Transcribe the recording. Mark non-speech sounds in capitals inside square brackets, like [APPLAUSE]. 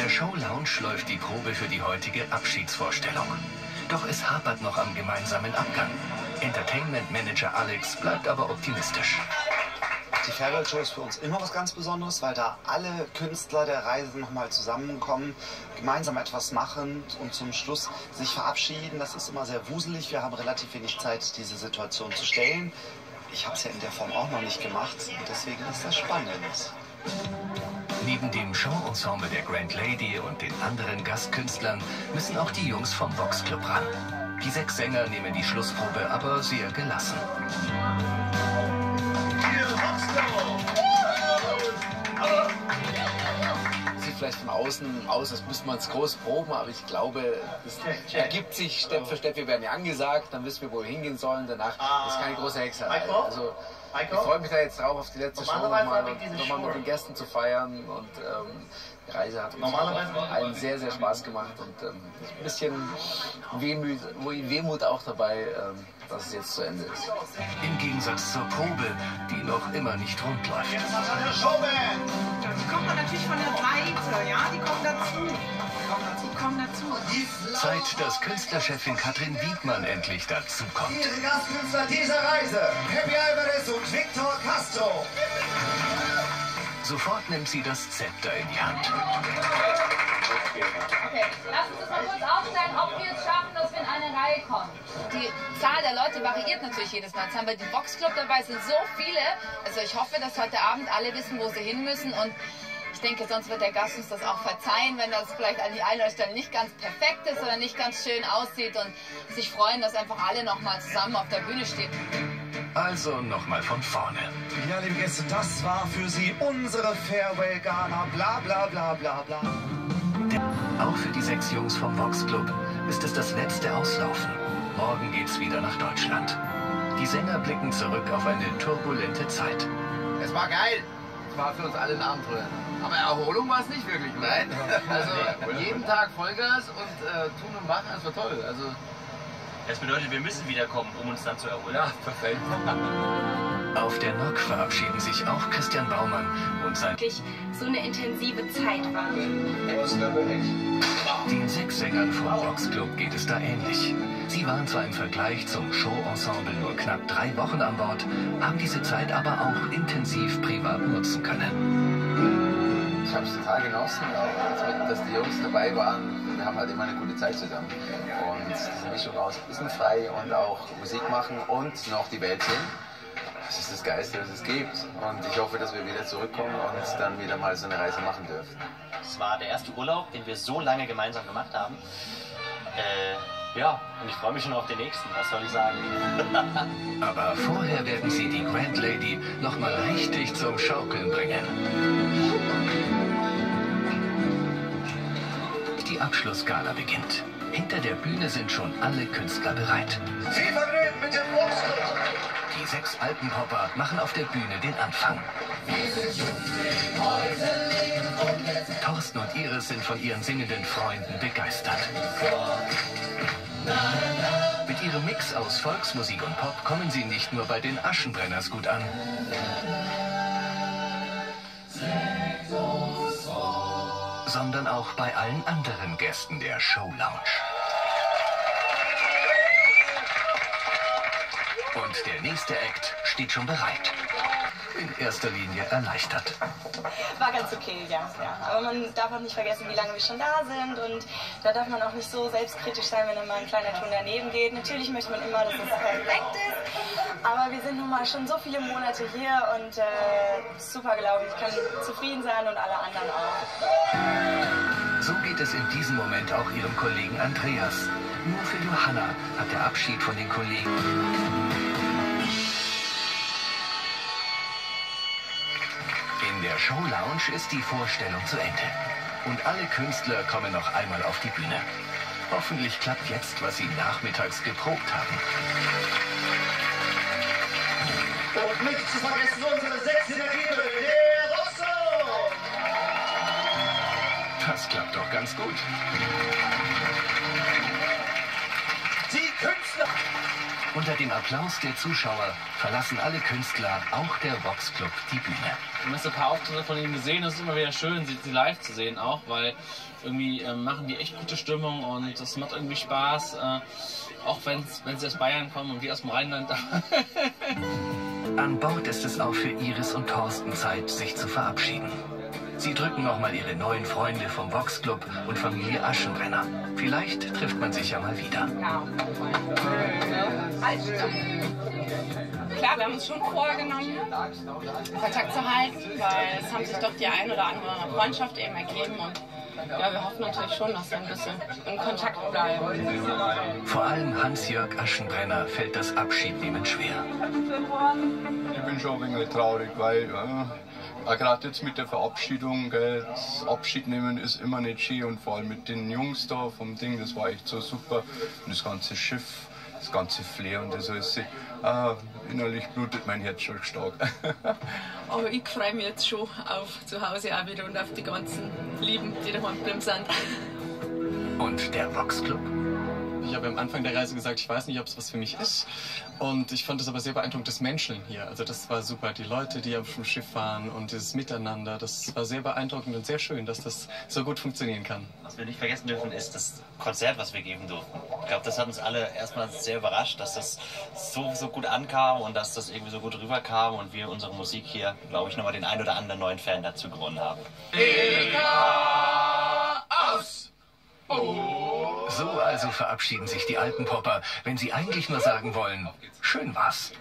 der Show Lounge läuft die Probe für die heutige Abschiedsvorstellung. Doch es hapert noch am gemeinsamen Abgang. Entertainment Manager Alex bleibt aber optimistisch. Die Farewell Show ist für uns immer was ganz Besonderes, weil da alle Künstler der Reise nochmal zusammenkommen, gemeinsam etwas machen und zum Schluss sich verabschieden. Das ist immer sehr wuselig. Wir haben relativ wenig Zeit, diese Situation zu stellen. Ich habe es ja in der Form auch noch nicht gemacht deswegen ist das spannend. Neben dem Showensemble der Grand Lady und den anderen Gastkünstlern müssen auch die Jungs vom Vox Club ran. Die sechs Sänger nehmen die Schlussprobe aber sehr gelassen. Vielleicht von außen aus, als müsste man es groß proben, aber ich glaube, es ergibt sich Step für Step. Wir werden ja angesagt, dann wissen wir, wo wir hingehen sollen. Danach ist keine große Hexerei. Also, ich freue mich da jetzt drauf, auf die letzte Show nochmal, nochmal mit den Gästen zu feiern. Und ähm, Reise hat uns allen sehr, sehr Spaß gemacht. Und ähm, ein bisschen Wehmut, Wehmut auch dabei, ähm, dass es jetzt zu Ende ist. Im Gegensatz zur Probe, die noch immer nicht rund läuft. Die kommt man natürlich von der Seite, ja, die kommen dazu. Die kommen dazu. Zeit, dass Künstlerchefin Katrin Wiedmann endlich dazukommt. Ihre Gastkünstler dieser Reise, Happy Alvarez und Victor Castro. Sofort nimmt sie das Zepter in die Hand. Okay, lass uns das mal kurz aufstellen, ob wir es schaffen, dass wir in eine Reihe kommen. Die Zahl der Leute variiert natürlich jedes Mal. Jetzt haben wir die Box Club dabei, es sind so viele. Also ich hoffe, dass heute Abend alle wissen, wo sie hin müssen und ich denke, sonst wird der Gast uns das auch verzeihen, wenn das vielleicht an die einen oder Stelle nicht ganz perfekt ist oder nicht ganz schön aussieht und sich freuen, dass einfach alle nochmal zusammen auf der Bühne stehen. Also nochmal von vorne. Ja, liebe Gäste, das war für Sie unsere Farewell Gala. Bla bla bla bla bla. Auch für die sechs Jungs vom Vox Club ist es das letzte Auslaufen. Morgen geht's wieder nach Deutschland. Die Sänger blicken zurück auf eine turbulente Zeit. Es war geil. Es war für uns alle ein Abenteuer. Aber Erholung war es nicht wirklich. Nein. Also jeden Tag Vollgas und äh, tun und machen, das war toll. Also Das bedeutet, wir müssen wiederkommen, um uns dann zu erholen. ja, perfekt. [LAUGHS] Auf der NOC verabschieden sich auch Christian Baumann und sein wirklich so eine intensive Zeit war. Den sechs Sängern vom Vox Club geht es da ähnlich. Sie waren zwar im Vergleich zum Showensemble nur knapp drei Wochen an Bord, haben diese Zeit aber auch intensiv privat nutzen können. Ich habe es total genossen, auch dass, die Jungs dabei waren. Wir haben halt immer eine gute Zeit zusammen. Und diese Mischung aus bisschen frei und auch Musik machen und noch die Welt sehen. Das ist das Geiste, das es gibt. Und ich hoffe, dass wir wieder zurückkommen und dann wieder mal so eine Reise machen dürfen. Es war der erste Urlaub, den wir so lange gemeinsam gemacht haben. Äh, ja, und ich freue mich schon auf den nächsten, was soll ich sagen? [LAUGHS] Aber vorher werden sie die Grand Lady nochmal richtig zum Schaukeln bringen. Die Abschlussgala beginnt. Hinter der Bühne sind schon alle Künstler bereit. Vergnügen mit dem Boxclub. Die sechs Alpenpopper machen auf der Bühne den Anfang. Thorsten und Iris sind von ihren singenden Freunden begeistert. Mit ihrem Mix aus Volksmusik und Pop kommen sie nicht nur bei den Aschenbrenners gut an. Sondern auch bei allen anderen Gästen der Show Lounge. Und der nächste Act steht schon bereit. In erster Linie erleichtert. War ganz okay, ja, ja. Aber man darf auch nicht vergessen, wie lange wir schon da sind und da darf man auch nicht so selbstkritisch sein, wenn dann mal ein kleiner Ton daneben geht. Natürlich möchte man immer, dass es perfekt ist, aber wir sind nun mal schon so viele Monate hier und äh, super gelaufen. Ich kann zufrieden sein und alle anderen auch. So geht es in diesem Moment auch ihrem Kollegen Andreas. Nur für Johanna hat der Abschied von den Kollegen In der Show Lounge ist die Vorstellung zu Ende. Und alle Künstler kommen noch einmal auf die Bühne. Hoffentlich klappt jetzt, was sie nachmittags geprobt haben. Und nicht zu vergessen unsere sechs Energiebel, der Rosso. Das klappt doch ganz gut. Unter dem Applaus der Zuschauer verlassen alle Künstler, auch der Vox Club, die Bühne. Wir haben ein paar Auftritte von ihnen gesehen. Es ist immer wieder schön, sie, sie live zu sehen auch, weil irgendwie äh, machen die echt gute Stimmung und es macht irgendwie Spaß. Äh, auch wenn sie aus Bayern kommen und wir aus dem Rheinland. [LAUGHS] An Bord ist es auch für Iris und Thorsten Zeit, sich zu verabschieden. Sie drücken nochmal ihre neuen Freunde vom Vox Club und Familie Aschenbrenner. Vielleicht trifft man sich ja mal wieder. Klar, wir haben uns schon vorgenommen, Kontakt zu halten, weil es haben sich doch die ein oder andere Freundschaft eben ergeben und ja, wir hoffen natürlich schon, dass wir ein bisschen in Kontakt bleiben. Vor allem Hans-Jörg Aschenbrenner fällt das Abschiednehmen schwer. Ich bin schon ein wenig traurig, weil äh, gerade jetzt mit der Verabschiedung, gell, das Abschied nehmen ist immer nicht schön und vor allem mit den Jungs da vom Ding, das war echt so super. Und das ganze Schiff, das ganze Flair und das alles. Äh, innerlich blutet mein Herz schon stark. Aber [LAUGHS] ich freue mich jetzt schon auf zu Hause auch wieder und auf die ganzen Lieben, die daheim geblieben sind. Und der Vox Club? Ich habe am Anfang der Reise gesagt, ich weiß nicht, ob es was für mich ist. Und ich fand es aber sehr beeindruckend, das Menscheln hier. Also das war super. Die Leute, die auf dem Schiff waren und dieses Miteinander, das war sehr beeindruckend und sehr schön, dass das so gut funktionieren kann. Was wir nicht vergessen dürfen, ist das Konzert, was wir geben durften. Ich glaube, das hat uns alle erstmal sehr überrascht, dass das so, so gut ankam und dass das irgendwie so gut rüberkam und wir unsere Musik hier, glaube ich, nochmal den ein oder anderen neuen Fan dazu gewonnen haben. Eka aus! Oh. So also verabschieden sich die alten Popper, wenn sie eigentlich nur sagen wollen, schön war's.